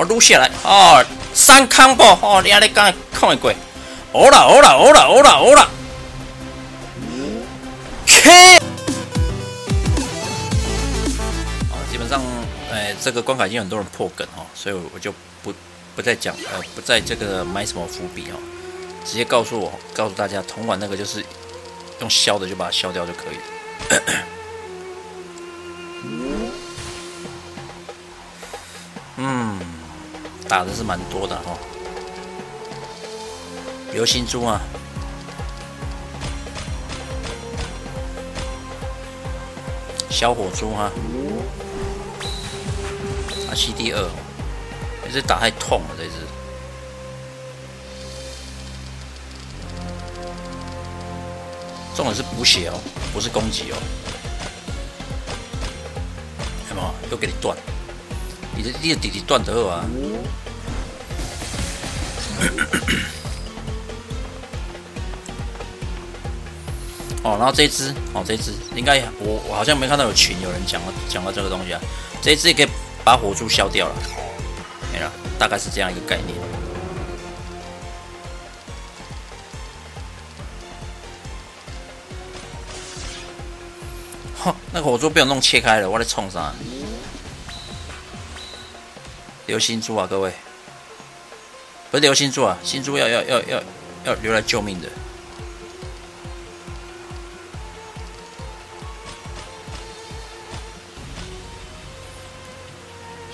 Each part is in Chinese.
哦，撸下来哦，三康不哦，你阿你刚看会过，哦啦哦啦哦啦哦啦哦啦，K。哦，基本上，哎，这个关卡已经很多人破梗哦，所以我就不不再讲，呃，不在这个埋什么伏笔哦，直接告诉我，告诉大家，铜管那个就是用削的，就把它削掉就可以了。嗯，打的是蛮多的哈。流星珠啊，小火珠哈，啊，C D 二，这打太痛了，这只。重点是补血哦，不是攻击哦。什么？又给你断？你的你的弟弟断得啊！哦，然后这只，哦，这只应该我我好像没看到有群有人讲了讲到这个东西啊。这只也可以把火柱消掉了，没了，大概是这样一个概念。哼，那个火柱被我弄切开了，我在冲啥？留星珠啊，各位，不是留星珠啊，星珠要要要要要留来救命的。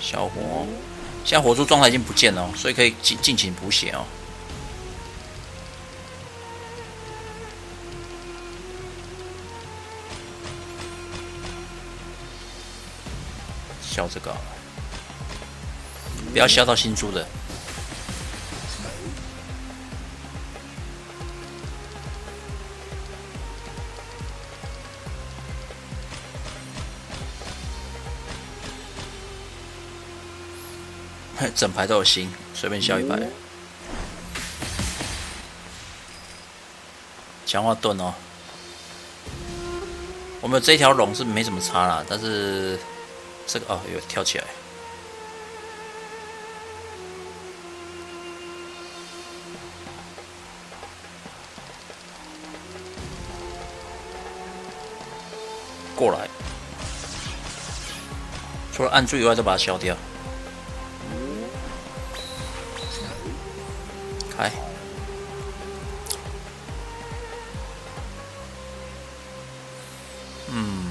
小火，现在火柱状态已经不见了，所以可以尽尽情补血哦。消这个，不要消到新珠的。整排都有星，随便消一排。强化盾哦，我们这条龙是没怎么差啦，但是这个哦有跳起来。过来，除了按住以外，都把它消掉。哎，嗯，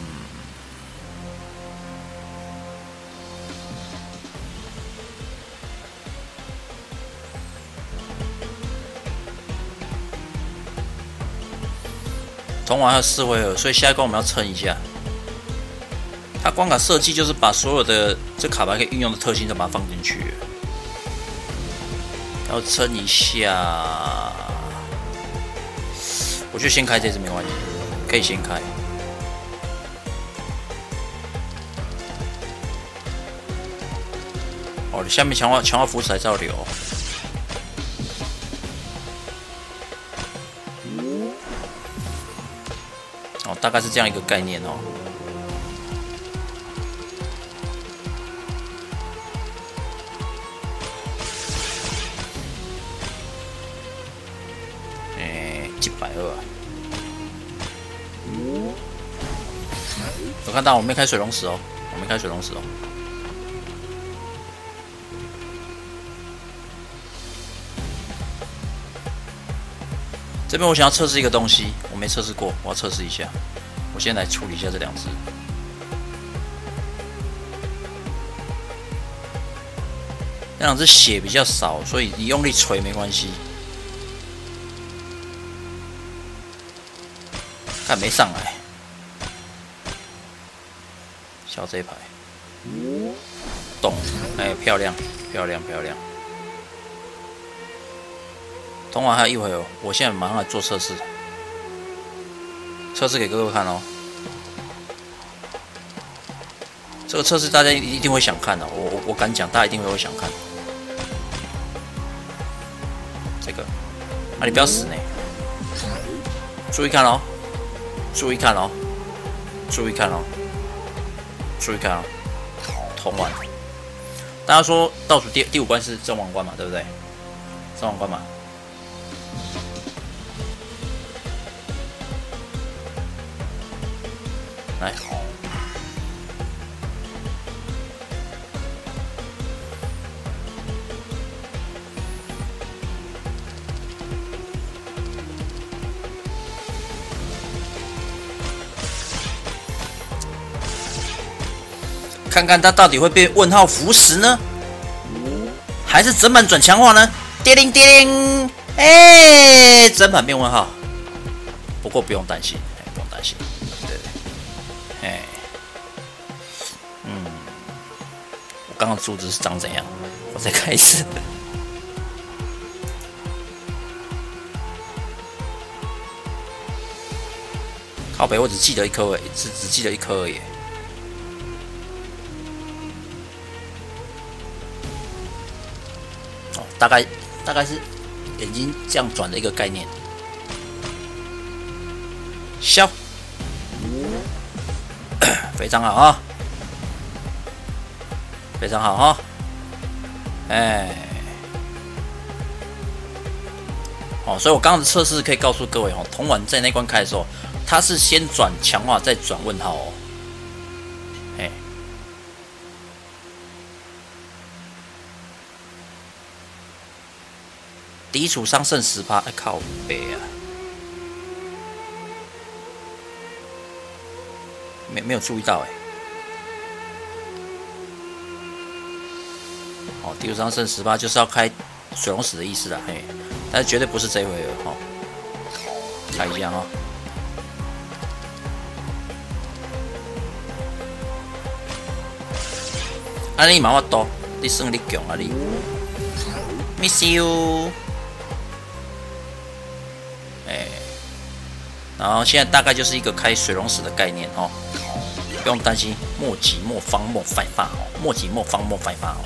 铜完还有四回合，所以下一关我们要撑一下。它关卡设计就是把所有的这卡牌可以运用的特性都把它放进去。要撑一下，我就先开这只没关系，可以先开。哦，下面强化强化扶持还是要留。哦，大概是这样一个概念哦。我看到我没开水龙石哦，我没开水龙石哦。这边我想要测试一个东西，我没测试过，我要测试一下。我先来处理一下这两只。那两只血比较少，所以你用力锤没关系。看没上来，小这一排，懂？哎，漂亮，漂亮，漂亮。通完还有一会哦，我现在马上来做测试，测试给各位看哦。这个测试大家一定会想看的，我我我敢讲，大家一定会会想看。这个，啊，你不要死呢，注意看哦。注意看哦，注意看哦，注意看啊，通完，大家说倒数第第五关是真王关嘛，对不对？真王关嘛。来，看看他到底会被问号腐蚀呢，还是整版转强化呢？叮铃叮铃，哎，整版变问号。不过不用担心，不用担心。对哎，嗯，我刚刚柱子是长怎样？我再看一次。靠北，我只记得一颗而已，只只记得一颗而已。大概大概是眼睛这样转的一个概念。消。非常好啊，非常好啊，哎，哦，所以我刚刚的测试可以告诉各位哦，铜碗在那关开的时候，它是先转强化再转问号哦，哎，敌处伤剩十趴，靠背啊！没没有注意到哎，哦，第五张剩十八，就是要开水龙死的意思了，嘿，但是绝对不是这一回合哈，看一下哈，啊你妈我多，你算你强啊你，miss you。然后现在大概就是一个开水龙石的概念哦，不用担心莫急莫慌莫快发哦，莫急莫慌莫快发哦，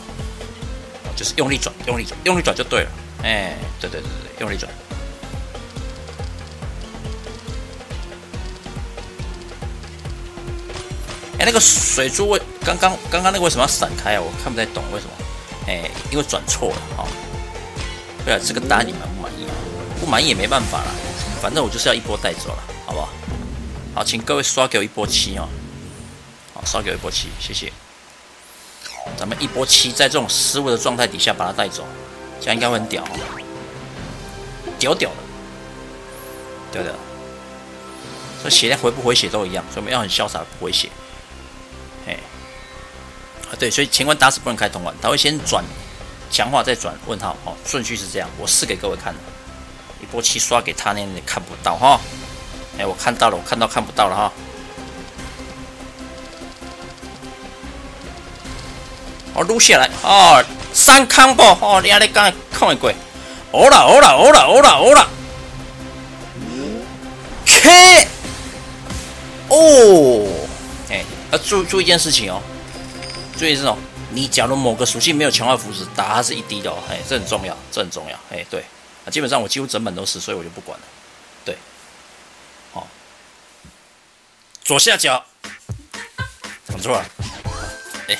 就是用力转，用力转，用力转就对了。哎，对对对对，用力转。哎，那个水珠为刚刚刚刚那个为什么要闪开啊？我看不太懂为什么。哎，因为转错了哦。对啊，这个答案你满不满意？不满意也没办法了。反正我就是要一波带走了，好不好？好，请各位刷给我一波七哦。好，刷给我一波七，谢谢。咱们一波七，在这种失误的状态底下把它带走，这样应该会很屌，屌屌的，对的。这血量回不回血都一样，所以我们要很潇洒的回血。哎，啊对，所以前关打死不能开通关，他会先转强化再转问号，哦，顺序是这样，我试给各位看。一波气刷给他，那你看不到哈。哎，我看到了，我看到看不到了哈。我撸下来哦，三康不哦，你阿你刚看会过？哦啦哦啦哦啦哦啦哦啦。K 哦，哎，要注注意一件事情哦，注意这种，你假如某个属性没有强化符纸，打它是一滴的哦，哎，这很重要，这很重要，哎，对。啊，基本上我几乎整本都是，所以我就不管了。对，好，左下角，讲错了。哎，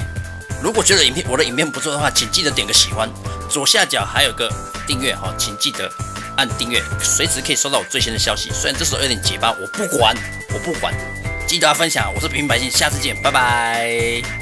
如果觉得影片我的影片不错的话，请记得点个喜欢。左下角还有个订阅哈，请记得按订阅，随时可以收到我最新的消息。虽然这时候有点结巴，我不管，我不管，记得要分享。我是平民百姓，下次见，拜拜。